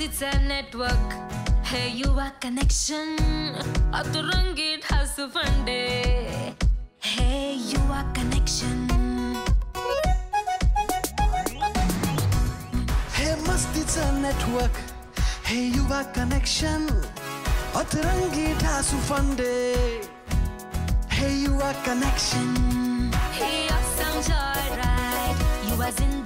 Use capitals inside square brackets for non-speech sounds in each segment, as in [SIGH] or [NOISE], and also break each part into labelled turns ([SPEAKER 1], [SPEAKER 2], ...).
[SPEAKER 1] It's a network. Hey, you are connection. Aturangit has a fun day.
[SPEAKER 2] Hey, you are connection. Hey, must it's a network. Hey, you are
[SPEAKER 1] connection. Aturangit has a fun day.
[SPEAKER 2] Hey, you are connection. Hey, up some
[SPEAKER 3] joyride. You was in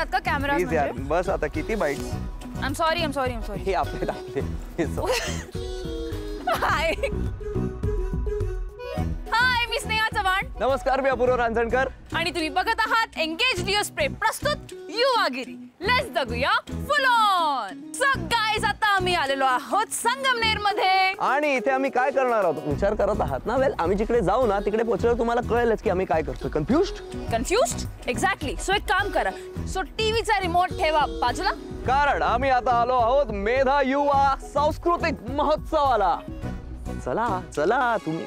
[SPEAKER 3] येतात का camera
[SPEAKER 4] please यार बस आता किती bite
[SPEAKER 3] I am sorry am sorry am sorry
[SPEAKER 4] हे आपले टाकले हे सो-
[SPEAKER 3] हाय हाय मी स्नेहा चव्हाण.
[SPEAKER 4] नमस्कार मी अपूर्व रांजणकर.
[SPEAKER 3] आणि तुम्ही बघत आहात एंगेज डिओ स्प्रे प्रस्तुत युवागिरी लेट्स जगूया फुल ऑन सो गाईज आता आम्ही आलेलो आहोत संगमनेरमध्ये
[SPEAKER 4] आणि इथे आम्ही काय करणार आहोत? विचार करत आहात ना वेल आम्ही जिकडे जाऊ ना तिकडे पोहोचल्यावर तुम्हाला कळेलच की आम्ही काय करतो कन्फ्युज
[SPEAKER 3] कन्फ्युज एक्झॅक्टली सो एक काम करा. सो टीव्हीचा रिमोट ठेवा बाजूला.
[SPEAKER 4] कारण आम्ही आता आलो आहोत मेधा युवा सांस्कृतिक महोत्सवाला. चला चला तुम्ही.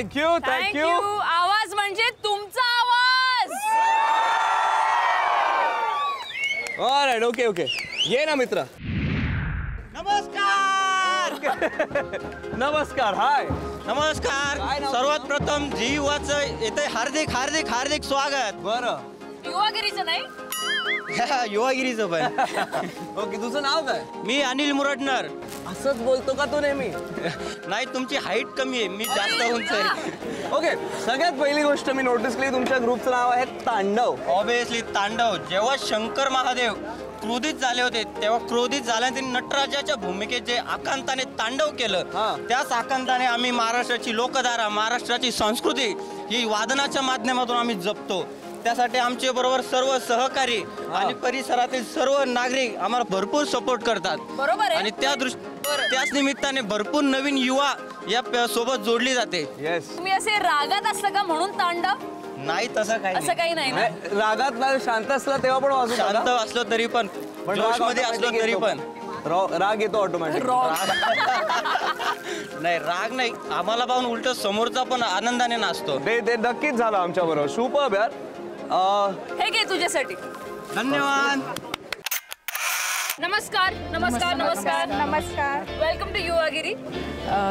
[SPEAKER 4] थँक्यू
[SPEAKER 3] थँक्यू आवाज म्हणजे तुमचा आवाज.
[SPEAKER 4] ऑलराईट ओके ओके ये ना मित्र.
[SPEAKER 5] नमस्कार. [LAUGHS]
[SPEAKER 4] नमस्कार हाय
[SPEAKER 5] नमस्कार. सर्वात प्रथम जीवाचं येते हार्दिक हार्दिक हार्दिक स्वागत.
[SPEAKER 4] बरं.
[SPEAKER 3] युवागिरीचं नाही? [LAUGHS]
[SPEAKER 5] युवागिरीचं पण. [LAUGHS]
[SPEAKER 4] ओके तुझं नाव काय?
[SPEAKER 5] मी अनिल मुरडनर
[SPEAKER 4] असंच बोलतो का तू नेहमी?
[SPEAKER 5] नाही तुमची हाईट कमी आहे. मी जास्त उंच आहे.
[SPEAKER 4] ओके सगळ्यात पहिली गोष्ट मी नोटीस केली तुमच्या ग्रुपचं नाव आहे तांडव.
[SPEAKER 5] ऑब्विसली तांडव. जेव्हा शंकर महादेव क्रोधित झाले होते तेव्हा क्रोधित झाल्याने त्यांनी नटराजाच्या भूमिकेत जे आकांताने तांडव
[SPEAKER 4] हा.
[SPEAKER 5] केलं त्याच आकांताने आम्ही महाराष्ट्राची लोकधारा महाराष्ट्राची संस्कृती ही वादनाच्या माध्यमातून आम्ही जपतो. त्यासाठी आमचे बरोबर सर्व सहकारी आणि परिसरातील सर्व नागरिक आम्हाला भरपूर सपोर्ट करतात.
[SPEAKER 3] बरोबर आहे.
[SPEAKER 5] आणि त्या दृष्टी. त्याच निमित्ताने भरपूर नवीन युवा या प- सोबत जोडली जाते.
[SPEAKER 4] येस
[SPEAKER 3] तुम्ही असे रागात असलं का म्हणून तांडव?
[SPEAKER 5] नाही तसं काही
[SPEAKER 3] असं. काही नाही ना?
[SPEAKER 4] रागात ना शांत असला तेव्हा पण वाजू
[SPEAKER 5] शांत असलो तरी पण जोशमध्ये असलो तरी पण.
[SPEAKER 4] राग येतो ऑटोमॅटिक [LAUGHS]
[SPEAKER 5] नाही राग नाही. आम्हाला पाहून उलट समोरचा पण आनंदाने नाचतो.
[SPEAKER 4] ते ते नक्कीच झालं आमच्या बरोबर सुपर यार.
[SPEAKER 3] हे घे तुझ्यासाठी.
[SPEAKER 5] धन्यवाद.
[SPEAKER 3] नमस्कार नमस्कार नमस्कार.
[SPEAKER 6] नमस्कार.
[SPEAKER 3] Welcome to Yuvagiri.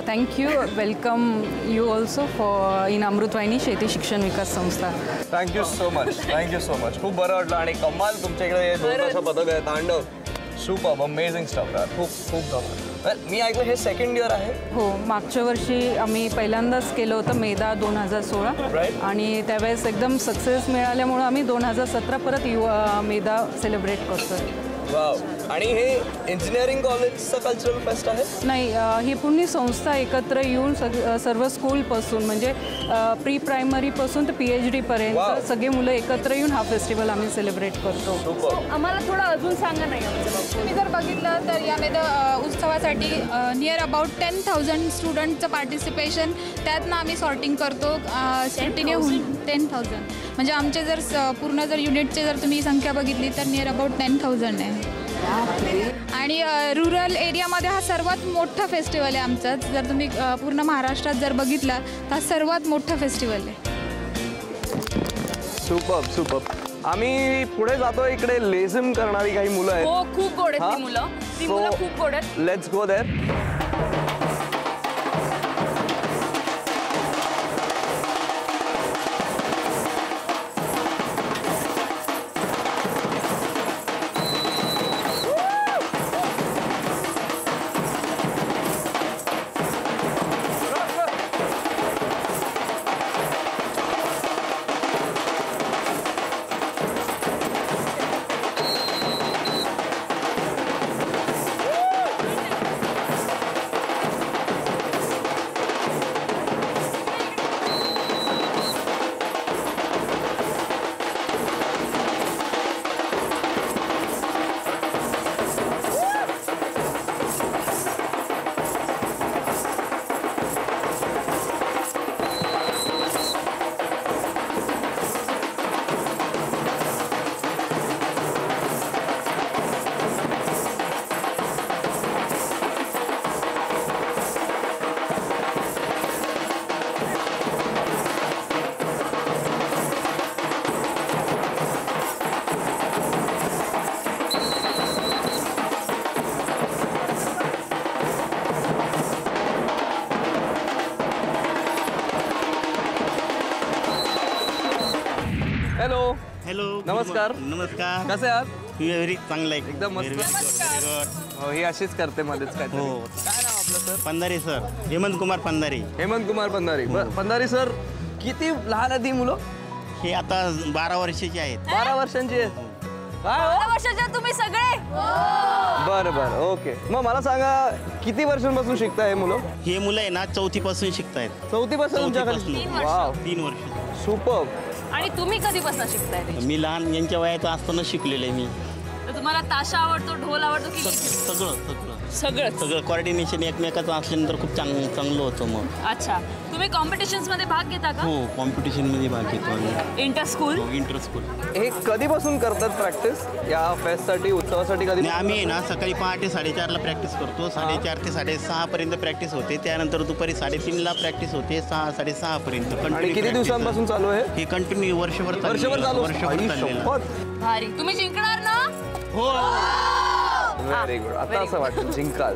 [SPEAKER 6] Thank you welcome you also for in Amrutvahini Sheti Shikshan Vikas Sanstha.
[SPEAKER 4] Thank you so much thank you so much खूप बरं वाटलं आणि कमाल तुमच्या इकडे हे दोन असं पदक आहे तांडव. सुपर अमेझिंग स्टफ खूप खूप Well, मी ऐकलं हे सेकंड इयर आहे.
[SPEAKER 6] हो मागच्या वर्षी आम्ही पहिल्यांदाच केलं होतं मेदा दोन हजार सोळा. आणि त्यावेळेस एकदम सक्सेस मिळाल्यामुळं आम्ही दोन हजार सतरा परत युवा मेदा सेलिब्रेट करतोय.
[SPEAKER 4] आणि हे इंजिनिअरिंग कॉलेजचं कल्चरल फेस्ट आहे?
[SPEAKER 6] नाही ही पूर्ण संस्था एकत्र येऊन सग सर्व स्कूलपासून म्हणजे प्री प्रायमरीपासून तर पी एच. डीपर्यंत सगळे मुलं एकत्र येऊन हा फेस्टिवल आम्ही सेलिब्रेट करतो.
[SPEAKER 3] आम्हाला थोडं अजून सांगा नाही.
[SPEAKER 7] तुम्ही जर बघितलं तर यामध्ये उत्सवासाठी नियर अबाउट टेन थाउजंड स्टुडंटचं पार्टिसिपेशन त्यातनं आम्ही सॉर्टिंग करतो. स्क्रुटिनी होऊन टेन थाउजंड म्हणजे आमचे जर पूर्ण जर युनिटचे जर तुम्ही संख्या बघितली तर नियर अबाउट टेन थाउजंड आहे. आणि रुरल एरियामध्ये हा सर्वात मोठा फेस्टिवल आहे आमचा. जर तुम्ही पूर्ण महाराष्ट्रात जर बघितला तर हा सर्वात मोठा फेस्टिवल आहे.
[SPEAKER 4] सुपर सुपर आम्ही पुढे जातो इकडे लेझिम करणारी काही मुलं आहेत.
[SPEAKER 3] हो खूप गोड आहेत
[SPEAKER 4] हा?
[SPEAKER 3] ती मुलं. ती मुलं खूप गोड आहेत.
[SPEAKER 4] लेट्स गो देर नमस्कार.
[SPEAKER 8] नमस्कार.
[SPEAKER 4] कसे आहात?
[SPEAKER 8] व्हेरी चांगलं आहे.
[SPEAKER 4] एकदम मस्त. हो ही अशीच करते मध्येच काय
[SPEAKER 8] हो.
[SPEAKER 4] काय नाव आपलं सर?
[SPEAKER 8] पंधारे सर. हेमंत कुमार पंधारे.
[SPEAKER 4] हेमंत कुमार पंधारी. बर पंधारी सर किती लहान आहेत ही मुलं?
[SPEAKER 8] हे आता बारा वर्षाचे आहेत.
[SPEAKER 4] बारा वर्षांची आहेत. काय हो?
[SPEAKER 3] बारा वर्षाच्या तुम्ही सगळे?
[SPEAKER 4] बरं बरं. ओके. मग मला सांगा किती वर्षांपासून शिकता हे मुलं?
[SPEAKER 8] हे मुलं आहे ना चौथी पासून शिकतायत.
[SPEAKER 4] चौथी पासून तुमच्याकडे?
[SPEAKER 8] चौथीपासून.
[SPEAKER 4] वाव.
[SPEAKER 8] तीन वर्ष.
[SPEAKER 4] सुपर.
[SPEAKER 3] आणि तुम्ही कधीपासून शिकताय ते?
[SPEAKER 8] मी लहान यांच्या वयाचं असताना शिकलेलं आहे मी
[SPEAKER 3] तर तुम्हाला ताशा आवडतो ढोल आवडतो की
[SPEAKER 8] सगळं सगळं
[SPEAKER 3] सगळंच.
[SPEAKER 8] सगळं कॉर्डिनेशन एकमेकाचं असल्यानंतर खूप चांग चांगलं होतं मग.
[SPEAKER 3] अच्छा. तुम्ही कॉम्पिटिशन्समध्ये भाग घेता का?
[SPEAKER 8] हो कॉम्पिटिशनमध्ये भाग घेतो आम्ही.
[SPEAKER 3] इंटर स्कूल
[SPEAKER 8] इंटर स्कूल
[SPEAKER 4] हे कधीपासून करतात प्रॅक्टिस या फेस्टसाठी उत्सवासाठी कधी?
[SPEAKER 8] आम्ही आहे ना सकाळी पहाटे साडेचारला प्रॅक्टिस करतो. साडेचार ते साडेसहापर्यंत प्रॅक्टिस होते. त्यानंतर दुपारी साडेतीनला प्रॅक्टिस होते. सहा साडेसहापर्यंत
[SPEAKER 4] आणि
[SPEAKER 8] Continue
[SPEAKER 4] किती दिवसांपासून चालू आहे?
[SPEAKER 8] हे कंटिन्यू वर्षभर.
[SPEAKER 4] वर्षभर चालू?
[SPEAKER 8] वर्षभर चाललेलं.
[SPEAKER 3] भारी. तुम्ही जिंकणार ना?
[SPEAKER 8] हो.
[SPEAKER 4] व्हेरी गुड आता
[SPEAKER 3] very
[SPEAKER 4] असं वाटतं जिंकाल.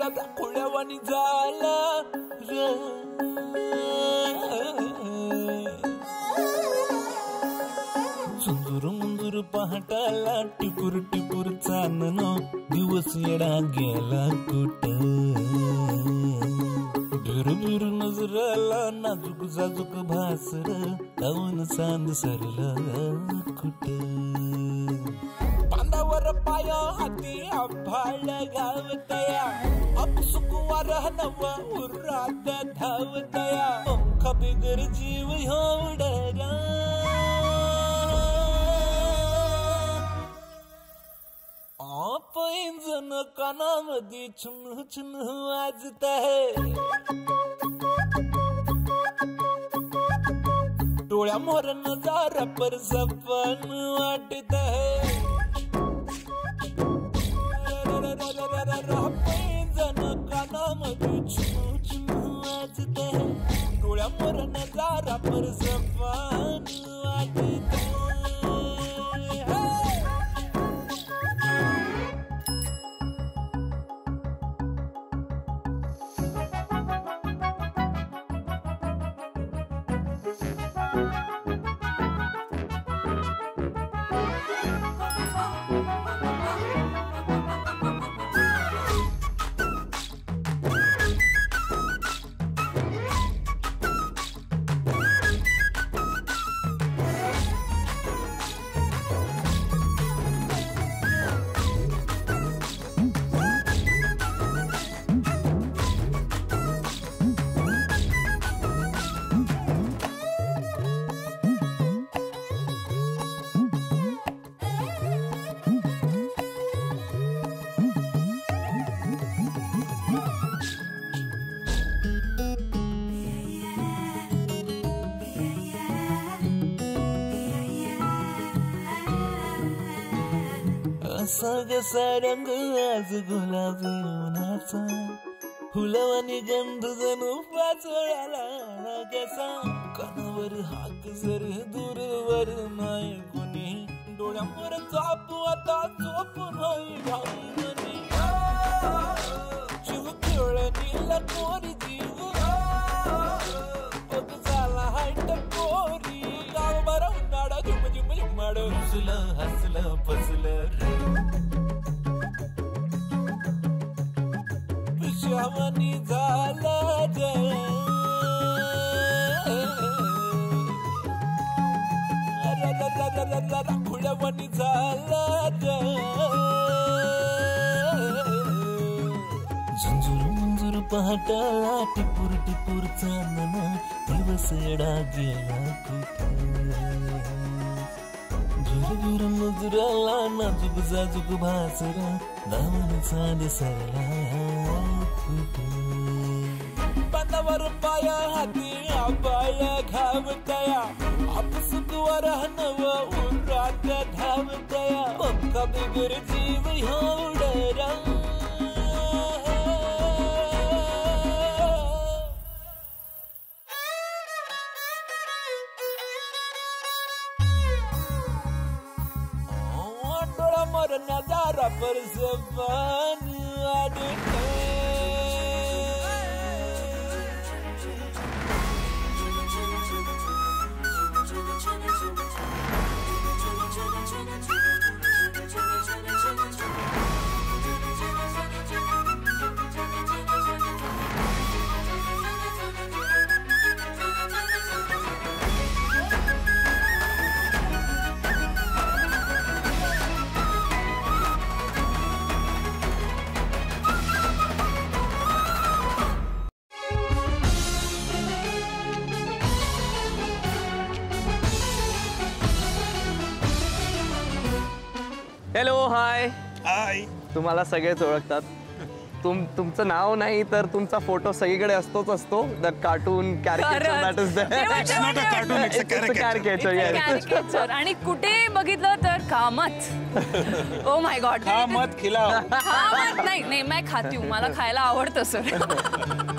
[SPEAKER 2] खुळ्यावानी झालं र. झुंजूर मुंजूर पहाटाला टिपूर टिपूर चांदन दिवस येडा गेला कुठ बिर बिर नजराला नाजूक जाजूक भासर काऊन चांद सरला कुठ बांधावर पाया हाती नवा उर्रात धावतया. मुख बिगर जीव एवढ्या पैंजन कानामध्ये चुन्ह चुन्ह वाजत आहे डोळ्या मोरण जारा पर सपन वाटत आहे कानामध्ये छुन छुन वाजत है डोळ्या मोर नजारा पर सपन वाटत है असा कसा रंग आज गुलाबी उन्हाचा फुलवानी गंध जणू पाचोळ्याला पिशावानी झालं जय खुळ्यावानी झाला जय झुंझुर मंजूर पहाटाळा टिपूर टिपूर चांदणा दिवस एडा गेला झुरझुर मुजुराला नाजूक जाजूक भासरा दामन चांद सरला कुठे बांधावर पाया हाती आबाया घावतया आपसुकवर नव उरात धावतया पक्का बिगर जीव ह्या डोळा मर नजारा पर जबान
[SPEAKER 4] तुम्हाला सगळेच ओळखतात. तुम तुमचं नाव नाही तर तुमचा फोटो सगळीकडे असतोच असतो.
[SPEAKER 9] The cartoon Caricature.
[SPEAKER 3] आणि कुठे बघितलं तर कामत. ओ माय गॉड
[SPEAKER 9] हा
[SPEAKER 3] कामत नाही नाही मी खाती हूं. मला खायला आवडतं sir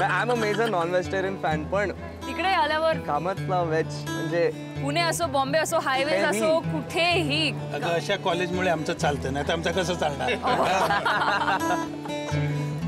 [SPEAKER 4] I am a major non vegetarian fan पण
[SPEAKER 3] तिकडे आल्यावर
[SPEAKER 4] कामतला व्हेज म्हणजे
[SPEAKER 3] पुणे असो बॉम्बे असो हायवे
[SPEAKER 4] कुठेही.
[SPEAKER 3] असो कुठेही.
[SPEAKER 9] अगं अशा कॉलेजमुळे आमचं चालतं नाही तर आमचं कसं चालणार? [LAUGHS]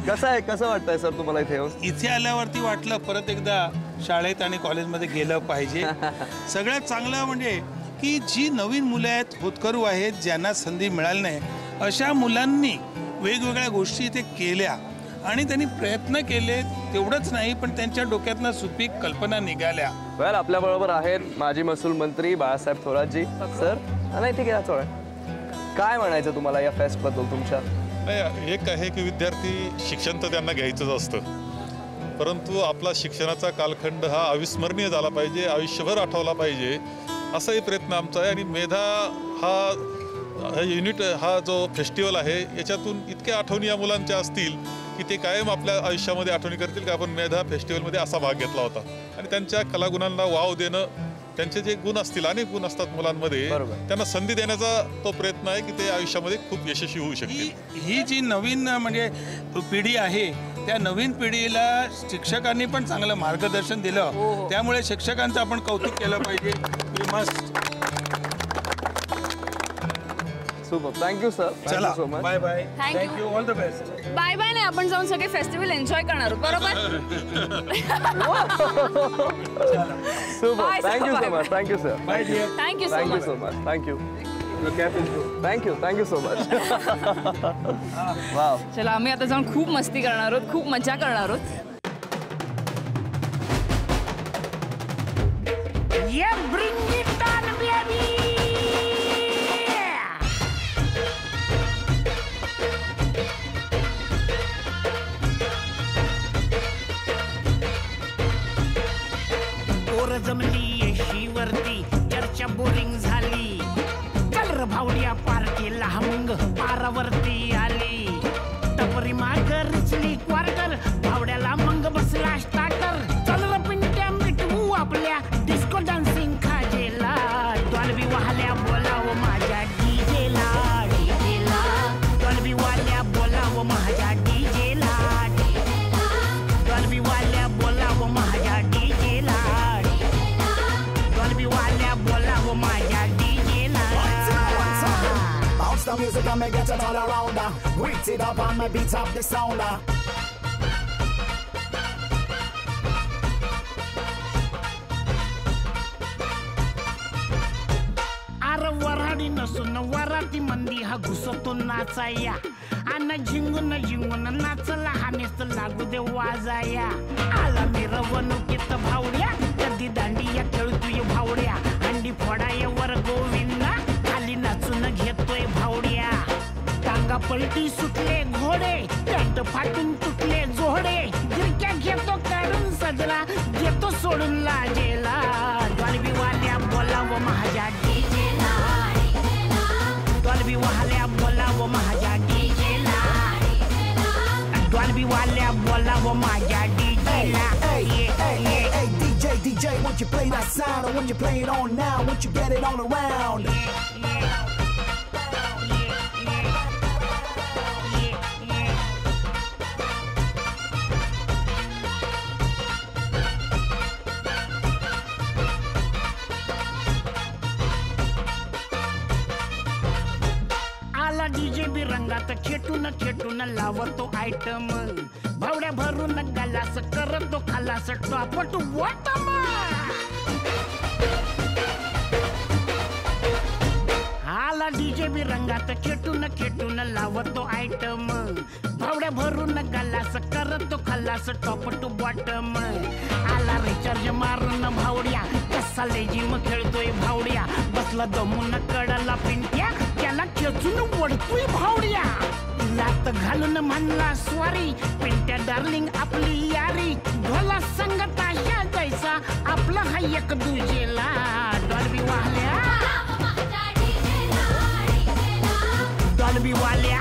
[SPEAKER 4] कसं आहे कसं वाटतंय सर तुम्हाला इथे येऊन?
[SPEAKER 9] इथे आल्यावरती वाटलं परत एकदा शाळेत आणि कॉलेजमध्ये गेलं पाहिजे. [LAUGHS] सगळ्यात चांगलं म्हणजे की जी नवीन मुलं आहेत होतकरू आहेत ज्यांना संधी मिळाली नाही अशा मुलांनी वेगवेगळ्या गोष्टी इथे केल्या. आणि त्यांनी प्रयत्न केले तेवढंच नाही पण त्यांच्या डोक्यातनं सुपीक कल्पना निघाल्या.
[SPEAKER 4] वेल आपल्या बरोबर आहेत माजी महसूल मंत्री बाळासाहेब थोरातजी. सर नाही ठीक आहे थोडं काय म्हणायचं तुम्हाला या फेस्टबद्दल तुमच्या?
[SPEAKER 10] नाही एक आहे की विद्यार्थी शिक्षण तर त्यांना घ्यायचंच असतं. परंतु आपला शिक्षणाचा कालखंड हा अविस्मरणीय झाला पाहिजे आयुष्यभर आठवला पाहिजे असाही प्रयत्न आमचा आहे. आणि मेधा हा हा युनिट हा जो फेस्टिवल आहे याच्यातून इतक्या आठवणी या मुलांच्या असतील की ते कायम आपल्या आयुष्यामध्ये आठवणी करतील की आपण मेधा फेस्टिवलमध्ये असा भाग घेतला होता. आणि त्यांच्या कलागुणांना वाव देणं त्यांचे जे गुण असतील अनेक गुण असतात मुलांमध्ये त्यांना संधी देण्याचा तो प्रयत्न आहे की ते आयुष्यामध्ये खूप यशस्वी होऊ शकतील.
[SPEAKER 9] ही जी नवीन म्हणजे पिढी आहे त्या नवीन पिढीला शिक्षकांनी पण चांगलं मार्गदर्शन दिलं. त्यामुळे शिक्षकांचं आपण कौतुक केलं पाहिजे.
[SPEAKER 4] सुपर थँक्यू सर
[SPEAKER 9] चला.
[SPEAKER 4] So much
[SPEAKER 9] bye bye
[SPEAKER 3] Thank you.
[SPEAKER 9] Thank you all the
[SPEAKER 3] best bye bye नाही आपण जाऊन सगळे फेस्टिवल एन्जॉय करणार आहोत. बरोबर? Super [LAUGHS] sir.
[SPEAKER 4] Thank you so much thank you sir
[SPEAKER 3] bye
[SPEAKER 4] dear thank you
[SPEAKER 9] so
[SPEAKER 3] thank you much
[SPEAKER 4] so
[SPEAKER 3] much
[SPEAKER 4] thank you cap
[SPEAKER 9] is
[SPEAKER 4] thank you thank you so much wow
[SPEAKER 3] चला आम्ही आता जाऊन खूप मस्ती करणार आहोत. खूप मजा करणार आहोत.
[SPEAKER 11] Yeah, bring पार्टीला
[SPEAKER 12] music and me get it all around her. uh. Wait it up and me beat up the sound uh.
[SPEAKER 11] वराडी नसून वराती मंदी हा घुसतो नाचाया अन झिंगून झिंगून नाचला हा नेस्त लागू दे वाजाया आला मी रवणुकीत भावड्या कधी दांडी या खेळतोय भावड्या अंडी फोडाय वर गोविंद पलटी सुटले घोडे पॅन्ट फाटून तुटले जोडे गिरक्या घेतो काढून सजला घेतो सोडून लाजेला डॉल्बी वाल्या बोलाव माझ्या डीजेला डॉल्बी वाल्या बोलाव माझ्या डीजेला डॉल्बी वाल्या बोलाव माझ्या डीजेला
[SPEAKER 12] Hey, hey, hey, hey, DJ, DJ, won't you play that sound? Or when you play it on now, won't you get it all around?
[SPEAKER 11] आला त रंगात खेटून खेटून लावतो आयटम भावड्या भरून गलास करतो खालास टॉपट बॉटम आला डीजे बी रंगात खेटून खेटून लावतो आयटम भावड्या भरून गलास करतो खालास टॉप टू बॉटम आला रिचार्ज मारून भावड्या कसा लेजिम खेळतोय भावड्या. बसला दमून कडला पिंट्या. त्याला खेचून ओढतोय भावड्या. लात घालून म्हणला स्वारी पिंट्या डार्लिंग आपली यारी. ढोला संगत अशा जैसा आपला हा एक दुजेला. डॉल्बी वाल्या डॉल्बी वाल्या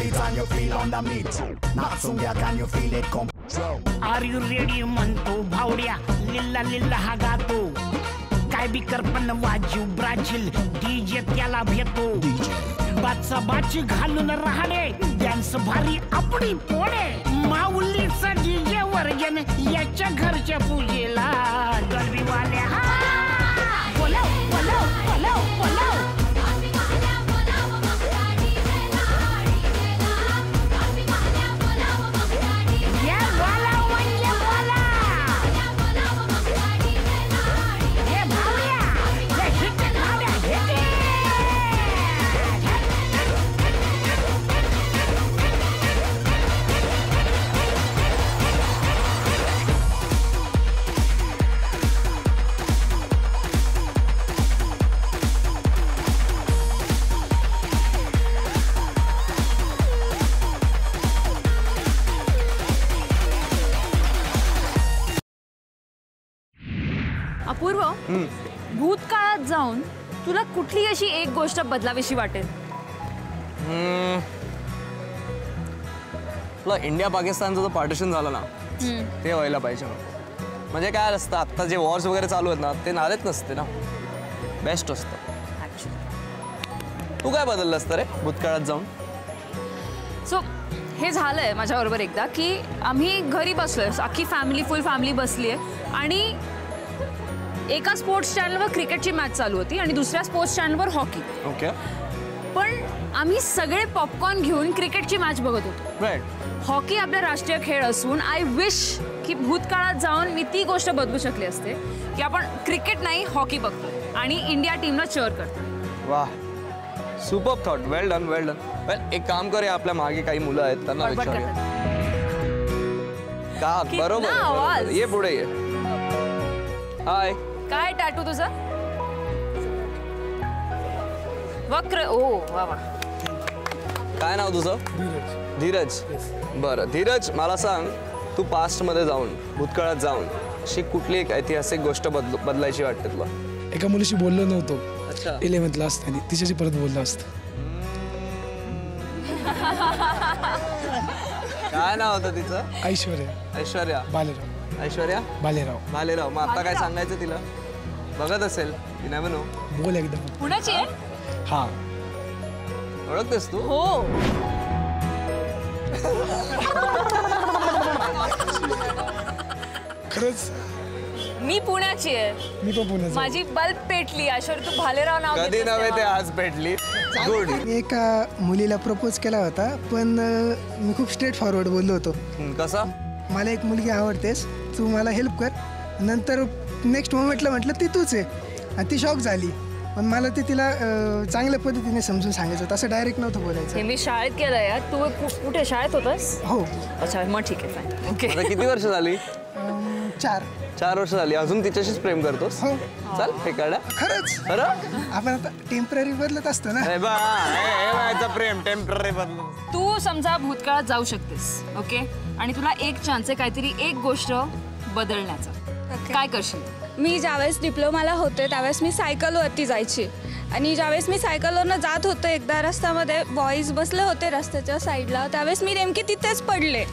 [SPEAKER 12] Beat and you feel on the meat. Yeah, can you feel it come?
[SPEAKER 11] Are you ready म्हणतो भावड्या लिल्ला लिल्ला हा गातो काय बी करपण वाजू ब्राझील डीजे त्याला भेटो बाचा बाची घालून राहणे डान्स भारी आपली पोळे माऊलीचा डीजे वर्गन याच्या घरच्या पूजेला डॉल्बी वाल्या हा
[SPEAKER 3] अपूर्व भूतकाळात जाऊन तुला कुठली अशी एक गोष्ट बदलावीशी वाटेल.
[SPEAKER 4] तुला इंडिया पाकिस्तानचं जो पार्टिशन झालं ना ते व्हायला पाहिजे. म्हणजे काय असतं आत्ता जे वॉर्स वगैरे चालू आहेत ना ते नादेत नसते ना. बेस्ट असतं. तू काय बदललं असतं रे भूतकाळात जाऊन?
[SPEAKER 3] सो हे झालंय माझ्याबरोबर एकदा की आम्ही घरी बसलोय. अख्खी फॅमिली फुल फॅमिली बसली आहे आणि एका स्पोर्ट्स चॅनलवर क्रिकेटची मॅच चालू होती आणि दुसऱ्या स्पोर्ट्स चॅनलवर हॉकी.
[SPEAKER 4] ओके.
[SPEAKER 3] पण आम्ही सगळे पॉपकॉर्न घेऊन क्रिकेटची मॅच बघत होतो. हॉकी आपला राष्ट्रीय खेळ असून आय विश की भूतकाळात जाऊन मी ती गोष्ट बदलू शकली असते की आपण क्रिकेट नाही हॉकी बघतो आणि इंडिया टीमला चेअर करतो.
[SPEAKER 4] वा super thought well done well done well एक काम करूया आपल्या मागे काही मुलं आहेत त्यांना विचारूया. का? बरोबर. ये पुढे ये. हाय
[SPEAKER 3] काय टॅटू तुझा? वक्र ओ वा वा.
[SPEAKER 4] काय नाव तुझं? धीरज. बरं धीरज मला सांग तू पास्टमध्ये जाऊन भूतकाळात जाऊन अशी कुठली एक ऐतिहासिक गोष्ट बदल बदलायची वाटते तुला?
[SPEAKER 13] एका मुलीशी बोललो नव्हतो.
[SPEAKER 4] अच्छा.
[SPEAKER 13] इलेव्हन्थला असताना. तिच्याशी परत बोललो असतं.
[SPEAKER 4] काय नाव होतं तिचं?
[SPEAKER 13] ऐश्वर्या.
[SPEAKER 4] ऐश्वर्या.
[SPEAKER 13] बालेराव
[SPEAKER 4] ऐश्वर्या?
[SPEAKER 13] बालेराव.
[SPEAKER 4] बालेराव. मग आता काय सांगायचं तिला? बघत असेल. ती नाही नो
[SPEAKER 13] बोल एकदम.
[SPEAKER 3] पुण्याची आहे?
[SPEAKER 13] हा.
[SPEAKER 4] ओळखतेस तू?
[SPEAKER 3] हो.
[SPEAKER 13] खरंच?
[SPEAKER 3] मी पुण्याची आहे.
[SPEAKER 13] मी पण पुण्याचा
[SPEAKER 3] माझी बल्ब पेटली. ऐश्वर्या तू भालेराव नाव
[SPEAKER 4] कधी नव्हे ते. आज भेटली गुड
[SPEAKER 14] मी एका मुलीला प्रपोज केला होता पण मी खूप स्ट्रेट फॉरवर्ड बोललो होतो.
[SPEAKER 4] कसा?
[SPEAKER 14] मला एक मुलगी आवडतेस. तू मला हेल्प कर. नंतर नेक्स्ट मोमेंटला म्हटलं ती तूच आहे. आणि ती शॉक झाली. पण मला ते तिला चांगल्या पद्धतीने समजून सांगायचं होतं. असं डायरेक्ट नव्हतं बोलायचं.
[SPEAKER 3] हे मी शाळेत केलं यार. तू कु- कुठे शाळेत होतस?
[SPEAKER 14] हो.
[SPEAKER 3] अच्छा मग ठीक आहे ओके.
[SPEAKER 4] आता किती वर्ष झाली?
[SPEAKER 14] चार.
[SPEAKER 4] चार वर्ष झाली. अजून तिच्याशीच प्रेम करतोस?
[SPEAKER 14] हो.
[SPEAKER 4] चल फेकाड्या
[SPEAKER 14] खरंच?
[SPEAKER 4] खरं?
[SPEAKER 14] आपण आता टेंपररी बदलत असतो ना.
[SPEAKER 4] हे हे- हे प्रेम टेंपररी बदलू
[SPEAKER 3] तू समजा भूतकाळात जाऊ शकतेस ओके? आणि तुला एक चान्स आहे काहीतरी एक गोष्ट बदलण्याचा. काय करशील?
[SPEAKER 7] मी ज्यावेळेस डिप्लोमाला होते त्यावेळेस मी सायकलवरती जायची. आणि ज्यावेळेस मी सायकलवरनं जात होते एकदा रस्त्यामध्ये बॉईज बसले होते रस्त्याच्या साईडला त्यावेळेस मी नेमकी तिथेच पडले.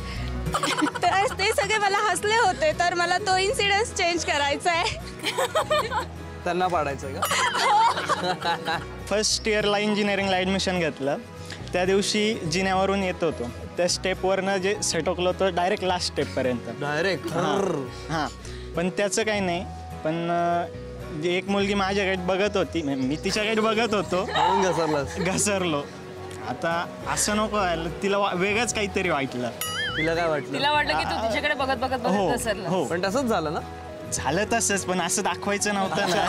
[SPEAKER 7] [LAUGHS] तर ते सगळे मला हसले होते तर मला तो इन्सिडन्स चेंज करायचा आहे
[SPEAKER 4] त्यांना पाडायचं का?
[SPEAKER 15] फर्स्ट इयरला इंजिनिअरिंगला ॲडमिशन घेतलं. त्या दिवशी जिन्यावरून येत होतो. त्या स्टेपवरनं जे सटकलो होतं डायरेक्ट लास्ट स्टेपपर्यंत
[SPEAKER 4] डायरेक्ट
[SPEAKER 15] हां पण त्याचं काही नाही. पण एक मुलगी माझ्याकडे बघत होती. मी तिच्याकडे बघत होतो.
[SPEAKER 4] घसरलास.
[SPEAKER 15] घसरलो. आता असं नको व्हायला. तिला वा- वेगळंच काहीतरी वाटलं.
[SPEAKER 4] तिला काय वाटलं?
[SPEAKER 3] तिला वाटलं की तू तिच्याकडे बघत बघत
[SPEAKER 15] हो
[SPEAKER 3] बघत घसरला.
[SPEAKER 15] हो.
[SPEAKER 4] पण तसंच झालं ना?
[SPEAKER 15] झालं तसंच पण असं दाखवायचं नव्हतं ना.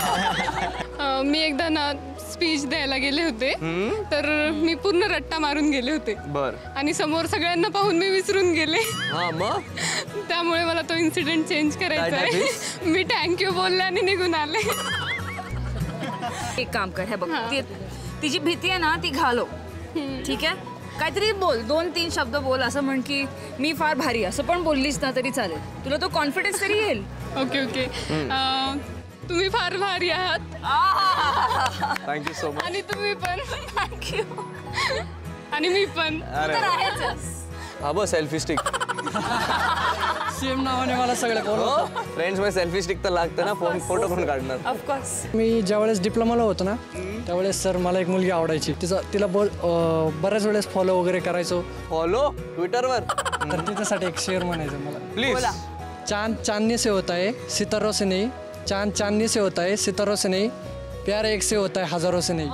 [SPEAKER 16] अ, मी एकदा ना स्पीच द्यायला गेले होते. तर मी पूर्ण रट्टा मारून गेले होते.
[SPEAKER 4] बर.
[SPEAKER 16] आणि समोर सगळ्यांना पाहून मी विसरून गेले.
[SPEAKER 4] हा मग?
[SPEAKER 16] त्यामुळे मला तो इन्सिडेंट चेंज करायचा
[SPEAKER 4] काय
[SPEAKER 16] आहे. मी थँक्यू बोलले आणि निघून आले.
[SPEAKER 3] एक काम कर हे बघ ती- तिची भीती आहे ना ती घालो. ठीक आहे? काहीतरी बोल दोन तीन शब्द बोल असं म्हण की मी फार भारी असं पण बोललीस ना तरी चालेल. तुला तो कॉन्फिडन्स तरी येईल.
[SPEAKER 16] Okay okay. तुम्ही फार भारी आहात.
[SPEAKER 4] थँक्यू सो मच
[SPEAKER 16] आणि तुम्ही पण. थँक्यू आणि मी पण. तर. आहेच.
[SPEAKER 4] हा बस सेल्फी स्टिक
[SPEAKER 17] सेम नावाने मला सगळे
[SPEAKER 4] फ्रेंड्समध्ये सेल्फी स्टिक तर लागतं ना फोन फोटो पण काढणार?
[SPEAKER 3] ऑफकोर्स
[SPEAKER 17] मी ज्यावेळेस डिप्लोमाला होतो ना त्यावेळेस सर मला एक मुलगी आवडायची. तिचा तिला बोल बऱ्याच वेळेस फॉलो वगैरे करायचो.
[SPEAKER 4] फॉलो ट्विटरवर
[SPEAKER 17] तर तिच्यासाठी एक शेअर म्हणायचं मला.
[SPEAKER 4] बोला.
[SPEAKER 17] चांद चांदनी से होता है सितारों से नहीं. चांद चांदनी से होता है सितारों से नहीं. प्यार एक से होता है हजारों से नहीं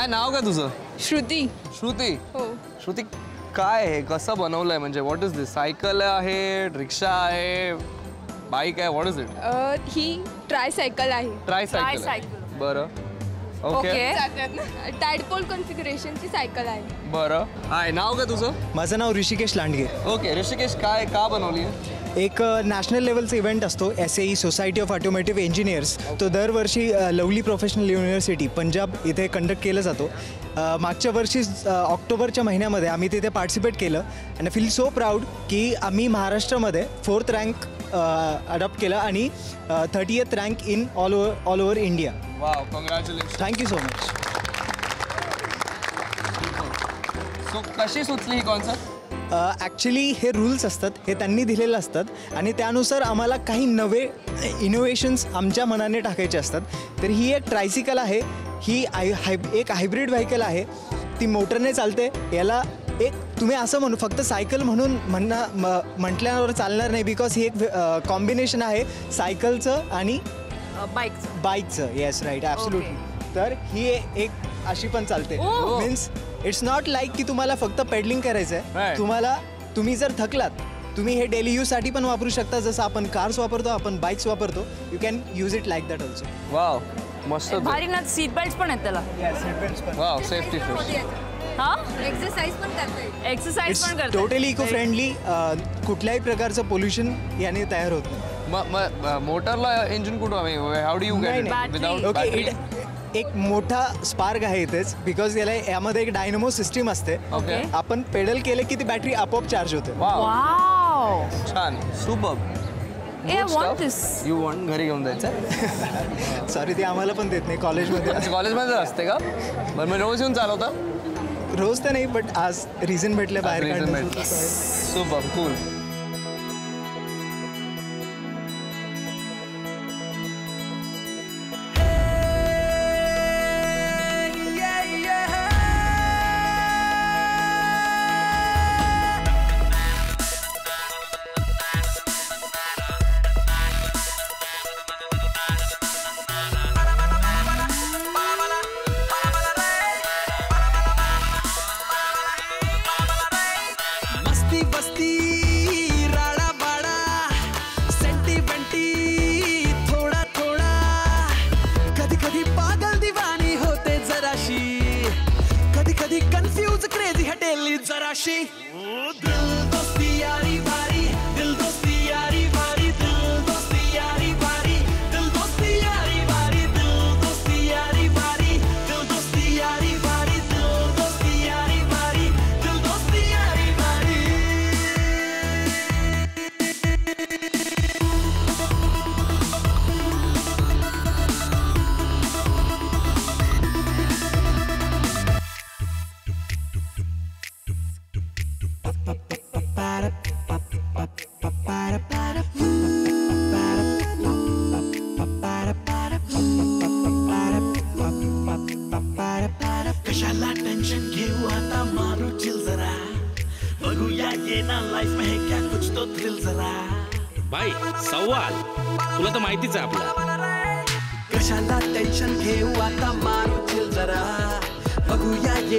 [SPEAKER 4] काय नाव काय तुझं?
[SPEAKER 7] श्रुती.
[SPEAKER 4] श्रुती?
[SPEAKER 7] हो.
[SPEAKER 4] श्रुती काय आहे कसं बनवलंय? म्हणजे व्हॉट इज दिस सायकल आहे रिक्षा आहे बाईक आहे व्हॉट इज इट
[SPEAKER 7] ही ट्रायसायकल आहे.
[SPEAKER 4] ट्राय सायकल बरं. ओके.
[SPEAKER 7] टॅडपोल कॉन्फिगरेशनची सायकल आहे.
[SPEAKER 4] बरं. हाय नाव काय तुझं?
[SPEAKER 18] माझं नाव ऋषिकेश लांडगे.
[SPEAKER 4] ओके ऋषिकेश काय का बनवली आहे?
[SPEAKER 18] एक नॅशनल लेवलचा इव्हेंट असतो S E society of automotive engineers तो दरवर्षी लवली प्रोफेशनल युनिव्हर्सिटी पंजाब इथे कंडक्ट केलं जातो. मागच्या वर्षी ऑक्टोबरच्या महिन्यामध्ये आम्ही तिथे पार्टिसिपेट केलं. अँड फील सो प्राऊड की आम्ही महाराष्ट्रामध्ये फोर्थ रँक अडॉप्ट केलं आणि thirtieth rank in all over all over India
[SPEAKER 4] congratulation
[SPEAKER 18] thank you so much
[SPEAKER 4] so कशी सुचली ही कॉन्सेप्ट
[SPEAKER 18] ॲक्च्युली हे रूल्स असतात हे त्यांनी दिलेलं असतात आणि त्यानुसार आम्हाला काही नवे इनोव्हेशन्स आमच्या मनाने टाकायचे असतात. तर ही एक ट्रायसिकल आहे ही आय हाय एक हायब्रिड व्हेकल आहे. ती मोटरने चालते याला एक तुम्ही असं म्हणू फक्त सायकल म्हणून म्हणणं म- म्हटल्यावर चालणार नाही बिकॉज ही एक कॉम्बिनेशन आहे सायकलचं आणि
[SPEAKER 3] बाईकचं
[SPEAKER 18] बाईकचं येस राईट ॲब्सोल्युटली तर ही एक अशी पण चालते. मीन्स इट्स नॉट लाईक की तुम्हाला फक्त पेडलिंग करायचं आहे तुम्हाला तुम्ही जर थकलात तुम्ही हे डेली यूजसाठी पण वापरू शकता. जसं आपण कार्स वापरतो आपण बाईक्स वापरतो. You can use it like that also
[SPEAKER 4] wow मस्त
[SPEAKER 3] भारी ना सीट बेल्ट पण आहेत त्याला.
[SPEAKER 4] वाव सेफ्टी फर्स्ट
[SPEAKER 3] हा?
[SPEAKER 7] एक्सरसाइज पण करता येईल
[SPEAKER 3] एक्सरसाइज
[SPEAKER 18] इट्स
[SPEAKER 3] पण करता
[SPEAKER 18] टोटली इको फ्रेंडली कुठल्याही प्रकारचं पोल्युशन याने तयार होत नाही.
[SPEAKER 4] मग मोटरला इंजिन कुठं हाऊ डू यू
[SPEAKER 18] नाही,
[SPEAKER 4] गेट
[SPEAKER 18] नाही.
[SPEAKER 4] विदाउट
[SPEAKER 18] ओके एक मोठा स्पार्क आहे इथेच बिकॉज याला यामध्ये एक डायनमो सिस्टीम असते.
[SPEAKER 4] Okay.
[SPEAKER 18] आपण पेडल केले की ती बॅटरी आपोआप चार्ज होते.
[SPEAKER 3] वाव
[SPEAKER 4] छान. Super
[SPEAKER 3] a want this
[SPEAKER 4] you want घरी घेऊन जायचं
[SPEAKER 18] सॉरी [LAUGHS] ते आम्हाला पण देत नाही कॉलेजमध्ये
[SPEAKER 4] कॉलेजमध्ये [LAUGHS] असते का? बरं मग रोज येऊन चालवता?
[SPEAKER 18] रोज तर नाही बट आज रिझन भेटले बाहेर काढण्याचं.
[SPEAKER 4] सुपर कूल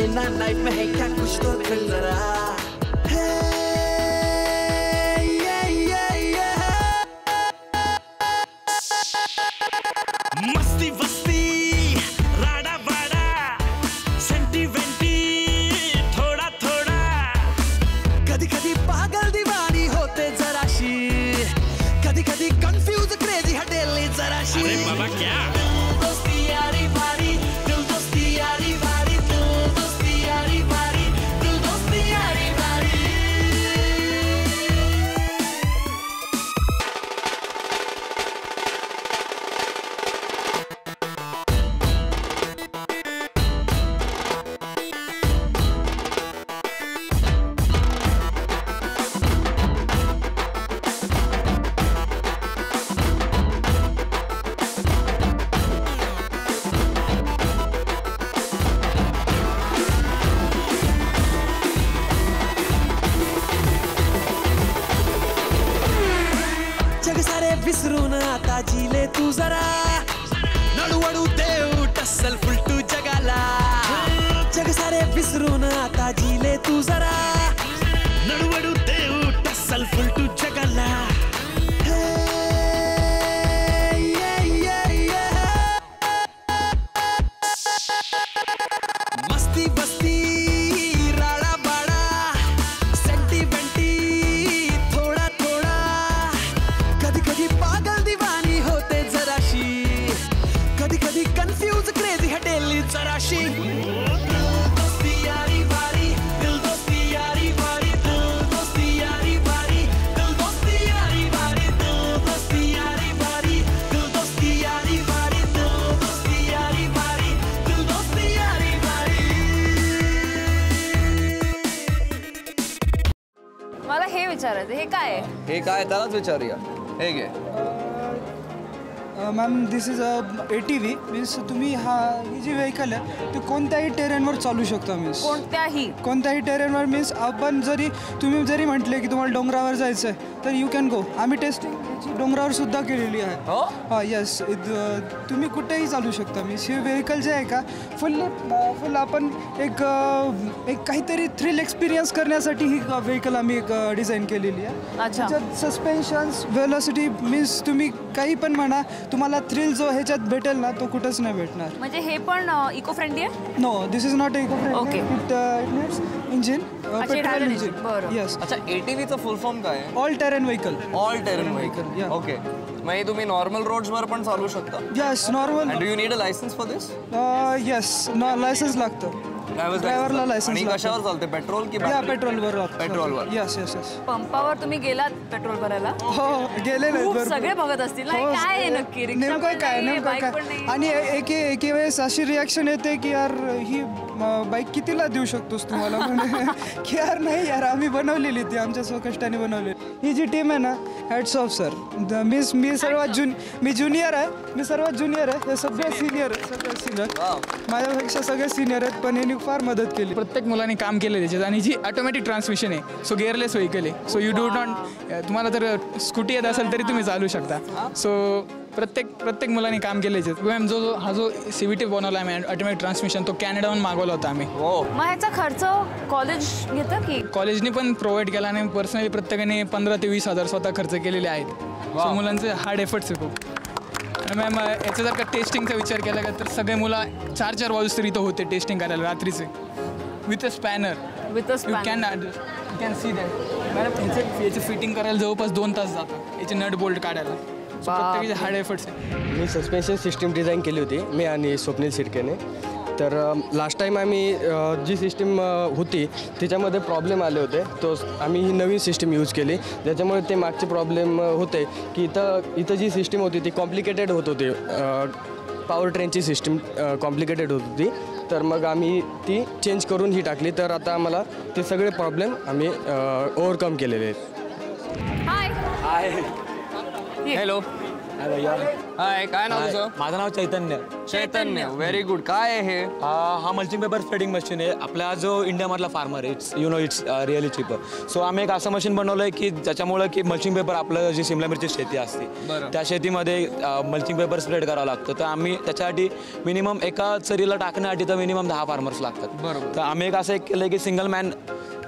[SPEAKER 19] ये ना लाइफ में है क्या कुछ तो थ्रिल जरा
[SPEAKER 4] त्यालाच विचारूया. हे घे
[SPEAKER 20] ma'am this is a A T V means तुम्ही हा ही जी व्हेकल आहे ती कोणत्याही टेरेनवर चालू शकता मीन्स
[SPEAKER 3] कोणत्याही.
[SPEAKER 20] कोणत्याही टेरेनवर मीन्स आपण जरी तुम्ही जरी म्हटले की तुम्हाला डोंगरावर जायचं आहे तर यू कॅन गो आम्ही टेस्टिंग डोंगरावर सुद्धा केलेली आहे. हां? येस तुम्ही कुठेही चालू शकता. मीन्स ही व्हेकल जे आहे का? फुल्ली फुल आपण एक एक काहीतरी थ्रिल एक्सपिरियन्स करण्यासाठी ही व्हेकल आम्ही एक डिझाईन केलेली आहे.
[SPEAKER 3] अच्छा.
[SPEAKER 20] त्याच्यात सस्पेन्शन्स वेलॉसिटी मीन्स तुम्ही काही पण म्हणा तुम्हाला थ्रिल जो ह्याच्यात भेटेल ना तो कुठंच नाही भेटणार.
[SPEAKER 3] म्हणजे हे पण इको फ्रेंडली आहे?
[SPEAKER 20] No this is not eco
[SPEAKER 3] Okay.
[SPEAKER 20] It needs engine
[SPEAKER 3] अच्छा,
[SPEAKER 20] पेट्रोल इंजिन. येस
[SPEAKER 4] अच्छा एटीव्हीचं फुल फॉर्म काय आहे?
[SPEAKER 20] All terrain vehicle
[SPEAKER 4] all terrain vehicle okay मग हे तुम्ही नॉर्मल रोड्सवर पण चालू शकता.
[SPEAKER 20] Yes normal
[SPEAKER 4] do you need a license for this
[SPEAKER 20] yes license लागतं. ड्रायव्हरला लायसन्स
[SPEAKER 4] कशावर चालते पेट्रोल की
[SPEAKER 20] या पेट्रोलवर
[SPEAKER 4] पेट्रोलवर
[SPEAKER 20] येस येस येस
[SPEAKER 3] पंपावर तुम्ही गेलात पेट्रोल भरायला?
[SPEAKER 20] हो गेलेले आहेत
[SPEAKER 3] खूप
[SPEAKER 20] भरपूर.
[SPEAKER 3] सगळे बघत असतील ना हे.
[SPEAKER 20] हो,
[SPEAKER 3] काय नक्की? रिक्षा
[SPEAKER 20] नेमकं काय
[SPEAKER 3] नाही,
[SPEAKER 20] नेमकं काय?
[SPEAKER 3] नाही.
[SPEAKER 20] आणि एक एक वेळेस अशी रिॲक्शन येते की यार ही बाईक कितीला देऊ शकतोस तुम्हाला? म्हणे की [LAUGHS] यार नाही यार आम्ही बनवलेली ती आमच्या स्वकष्टाने बनवलेली. ही जी टीम आहे ना हॅट्स ऑफ सर मी मी सर्वात जुन मी ज्युनियर आहे. मी सर्वात ज्युनियर आहे. हे सगळे सिनियर आहेत सगळे सिनियर माझ्यापेक्षा सगळे सिनियर आहेत पण यांनी फार मदत केली.
[SPEAKER 21] प्रत्येक मुलांनी काम केलं त्याच्यात आणि जी ऑटोमॅटिक ट्रान्समिशन आहे सो गिअरलेस व्हेकल आहे. सो यू डू नॉट तुम्हाला जर स्कूटी येत असेल तरी तुम्ही चालू शकता. सो प्रत्येक प्रत्येक मुलांनी काम केलं याच्यात मॅम जो जो हा जो सी व्ही टी बनवला आहे ऑटोमॅटिक ट्रान्समिशन तो कॅनडाहून मागवला होता आम्ही.
[SPEAKER 3] मग ह्याचा खर्च कॉलेज घेतं की?
[SPEAKER 21] कॉलेजने पण प्रोव्हाइड केला आणि पर्सनली प्रत्येकाने पंधरा ते वीस हजार स्वतः खर्च केलेले आहेत. सो मुलांचे हार्ड एफर्ट्स आहे खूप. मॅम याचा जर का टेस्टिंगचा विचार केला का तर सगळे मुलं चार चार वाजूस तरी इथं होते टेस्टिंग करायला रात्रीचे. With a spanner
[SPEAKER 3] with a
[SPEAKER 21] you can you can see that madam याचं याचं फिटिंग करायला जवळपास दोन तास जातं याचे नट बोल्ट काढायला. So हार्ड एफर्ट्स
[SPEAKER 22] मी सस्पेन्शन सिस्टीम डिझाईन केली होती मी आणि स्वप्नील सिडकेने तर लास्ट टाईम आम्ही जी सिस्टीम होती त्याच्यामध्ये प्रॉब्लेम आले होते. तो आम्ही ही नवीन सिस्टीम यूज केली. ज्याच्यामुळे ते मागचे प्रॉब्लेम होते की इथं इथं जी सिस्टीम होती ती कॉम्प्लिकेटेड होत होती. पॉवर ट्रेनची सिस्टीम कॉम्प्लिकेटेड होत होती. तर मग आम्ही ती चेंज करून ही टाकली. तर आता आम्हाला ते सगळे प्रॉब्लेम आम्ही ओव्हरकम केलेले आहेत.
[SPEAKER 3] हाय
[SPEAKER 4] हॅलो
[SPEAKER 23] हाय भैया.
[SPEAKER 4] हाय काय नाव तुझं?
[SPEAKER 23] माझं नाव चैतन्य.
[SPEAKER 4] चैतन्य. व्हेरी गुड काय आहे हे?
[SPEAKER 23] हा मल्चिंग पेपर स्प्रेडिंग मशीन आहे. आपला जो इंडियामधला फार्मर आहे it's you know it's really cheaper so आम्ही एक असं मशीन बनवलं आहे की ज्याच्यामुळे की मल्चिंग पेपर आपलं जी सिमला मिरची शेती असते. त्या शेतीमध्ये मल्चिंग पेपर स्प्रेड करावं लागतं. तर आम्ही त्याच्यासाठी मिनिमम एका चरीला टाकण्यासाठी तर मिनिमम दहा फार्मर्स लागतात.
[SPEAKER 4] बरोबर.
[SPEAKER 23] तर आम्ही एक असं एक केलं की सिंगल मॅन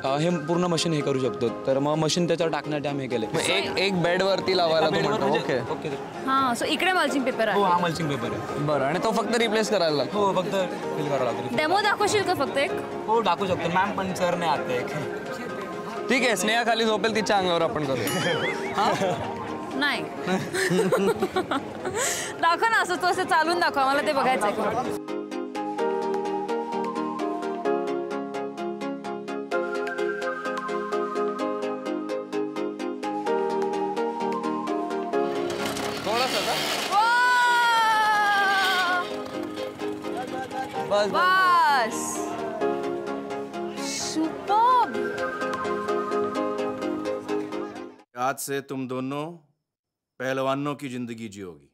[SPEAKER 23] हे पूर्ण मशीन हे करू शकतो. तर मग मशीन त्याच्यावर टाकण्यासाठी आम्ही हे
[SPEAKER 4] मग
[SPEAKER 23] केलं
[SPEAKER 4] एक एक बेड वरती लावायला तू म्हणतो. ओके
[SPEAKER 23] ओके
[SPEAKER 3] हां सो इकडे मल्चिंग पेपर
[SPEAKER 23] हो हा
[SPEAKER 3] आहे
[SPEAKER 23] मल्चिंग पेपर आहे.
[SPEAKER 4] बरं आणि तो फक्त रिप्लेस करायला लागतो.
[SPEAKER 23] हो फक्त फिल करावं लागतं.
[SPEAKER 3] डेमो दाखवशील का फक्त एक?
[SPEAKER 23] हो टाकू शकतो. मॅम पण सर नाही आता एक.
[SPEAKER 4] ठीक आहे स्नेहा खाली झोपेल तिच्या अंगावर आपण करूया.
[SPEAKER 3] नाही. [LAUGHS] दाखव ना असं तू असं चालून दाखव मला ते बघायचं आहे
[SPEAKER 24] आज से तुम दोनों पहलवानों की जिंदगी जियोगी।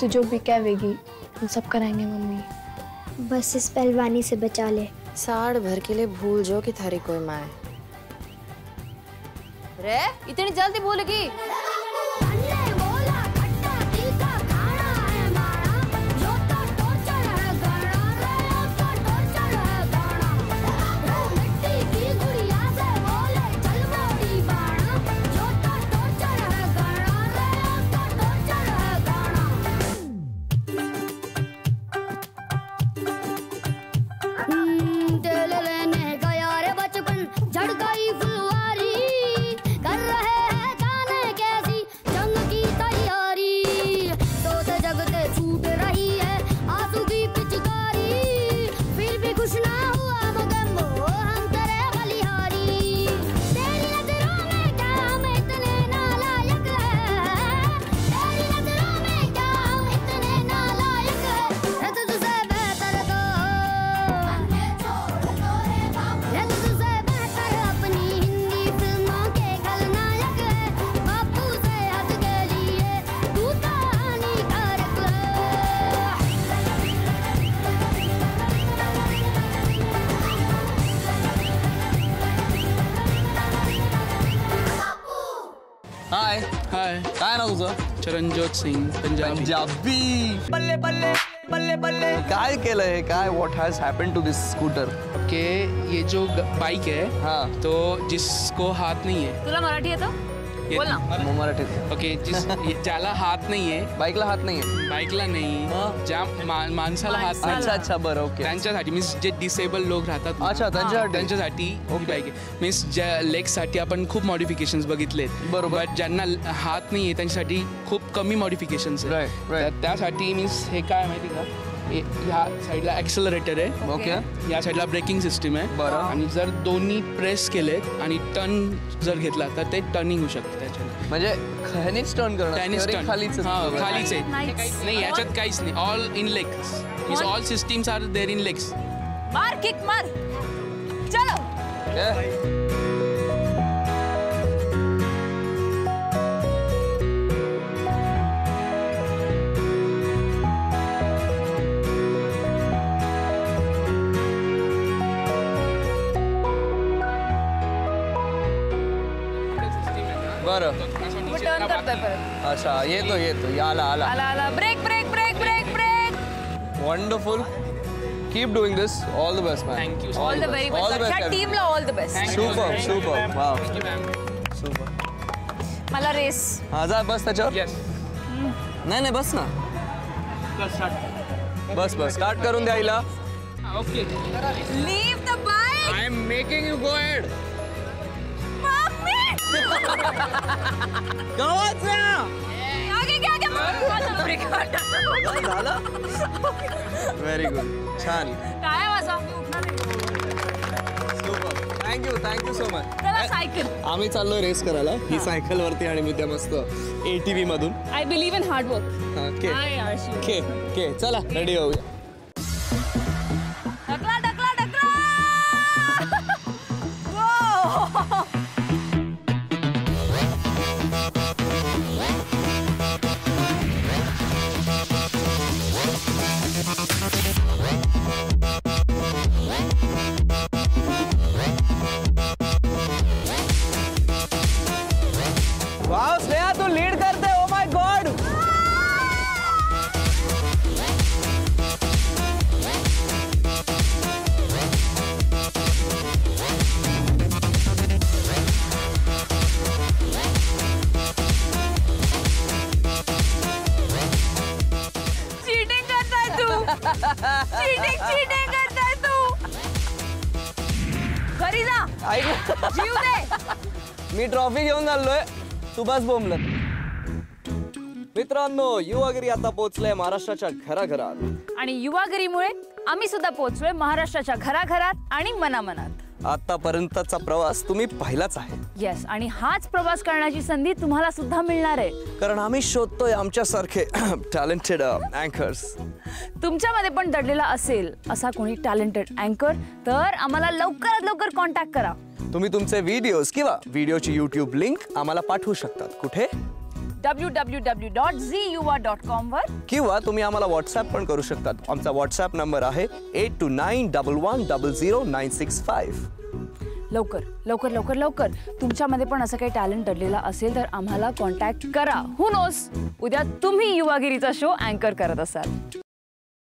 [SPEAKER 25] तू जो भी कहेगी हम सब कराएँगे मम्मी।
[SPEAKER 26] बस इस पहलवानी से बचा ले।
[SPEAKER 27] साड़ भर के लिए भूल जाओ कि थारी कोई माँ है।
[SPEAKER 24] रे इतनी जल्दी भूलेगी
[SPEAKER 4] हाय क्या ना तुझं?
[SPEAKER 28] चरणजोत सिंह पंजाबी.
[SPEAKER 4] पंजाबी. बल्ले बल्ले बल्ले बल्ले काय केलंय? काय what has happen to this scooter
[SPEAKER 28] के ये जो बाइक है हाँ. तो जिसको हाथ नहीं है.
[SPEAKER 24] तुला मराठी येतं?
[SPEAKER 28] ये-
[SPEAKER 24] बोल ना.
[SPEAKER 4] मराठीत
[SPEAKER 28] ओके जिस [LAUGHS] ये- ज्याला हात नाहीये
[SPEAKER 4] बाईकला हात नाहीये.
[SPEAKER 28] बाईकला नाही ज्या मा- माणसाला हात नाही.
[SPEAKER 4] अच्छा अच्छा बरं ओके.
[SPEAKER 28] त्यांच्यासाठी मीन्स जे डिसेबल लोक राहतात ना,
[SPEAKER 4] अच्छा, त्यांच्यासाठी.
[SPEAKER 28] त्यांच्यासाठी ही बाईक आहे. मीन्स ज्या लेगसाठी आपण खूप मॉडिफिकेशन्स बघितलेत.
[SPEAKER 4] बरोबर.
[SPEAKER 28] बट ज्यांना हात नाही आहे त्यांच्यासाठी खूप कमी मॉडिफिकेशन्स त्यासाठी मीन्स हे काय माहिती का? हे- ह्या साईडला ॲक्सेलरेटर आहे.
[SPEAKER 4] ओके.
[SPEAKER 28] या साईडला ब्रेकिंग सिस्टीम आहे.
[SPEAKER 4] बरं.
[SPEAKER 28] आणि जर दोन्ही प्रेस केलेत आणि टर्न जर घेतला तर ते टर्निंग होऊ शकतं त्याच्यात
[SPEAKER 4] म्हणजे ह्यानेच टर्न
[SPEAKER 28] त्यानेच turn.
[SPEAKER 4] खालीच
[SPEAKER 28] हा. खालीच आहे. नाही याच्यात काहीच नाही. All in legs means all systems are there in legs
[SPEAKER 24] मार किक मार. चलो.
[SPEAKER 4] बरं
[SPEAKER 24] टर्न करतोय परत
[SPEAKER 4] अच्छा येतो येतो आला आला।
[SPEAKER 24] आला आला। Brake brake brake brake brake
[SPEAKER 4] wonderful keep doing this all the best man
[SPEAKER 24] all the very
[SPEAKER 4] all the
[SPEAKER 24] best ह्या
[SPEAKER 4] बेस्ट
[SPEAKER 24] टीमला all the best
[SPEAKER 4] super super wow super
[SPEAKER 24] मला रेस
[SPEAKER 4] हा जा बस त्याच्यावर नाही नाही बस ना बस बस स्टार्ट करून द्यायला
[SPEAKER 24] okay
[SPEAKER 28] leave the bike I am making
[SPEAKER 24] you go head brake
[SPEAKER 4] झालं? व्हेरी गुड छान. Thank you thank you so
[SPEAKER 24] much cycle
[SPEAKER 4] आम्ही चाललोय रेस करायला. ही सायकल वरती आणि मी त्या मस्त ए टी व्ही मधून.
[SPEAKER 24] I believe in hard work
[SPEAKER 4] के चला रेडी होऊया. चाललोय तू बस बोंबलत मित्रांनो युवागिरी आता पोहोचलंय महाराष्ट्राच्या घराघरात.
[SPEAKER 24] आणि युवागिरीमुळे आम्ही सुद्धा पोहोचलोय महाराष्ट्राच्या घराघरात आणि मनामनात.
[SPEAKER 4] आतापर्यंतचा प्रवास तुम्ही पाहिलाच आहे.
[SPEAKER 24] येस आणि हाच प्रवास करण्याची संधी तुम्हाला सुद्धा मिळणार आहे.
[SPEAKER 4] कारण आम्ही शोधतोय आमच्यासारखे [CLEARS THROAT] टॅलेंटेड अँकर्स
[SPEAKER 24] तुमच्यामध्ये पण दडलेला असेल असा कोणी टॅलेंटेड अँकर तर आम्हाला लवकरात लवकर कॉन्टॅक्ट करा.
[SPEAKER 4] तुम्ही तुमचे व्हिडिओज किंवा व्हिडिओची युट्यूब लिंक आम्हाला पाठवू शकतात. कुठे?
[SPEAKER 3] W W W dot Zee Yuva dot कॉमवर
[SPEAKER 4] किंवा तुम्ही आम्हाला व्हॉट्सअप पण करू शकतात. आमचा व्हॉट्सअप नंबर आहे eight two nine double one double zero nine six five
[SPEAKER 3] लवकर लवकर लवकर लवकर. तुमच्यामध्ये पण असं काही टॅलेंट दडलेला असेल तर आम्हाला कॉन्टॅक्ट करा. हु नोस उद्या तुम्ही युवागिरीचा शो अँकर करत असाल.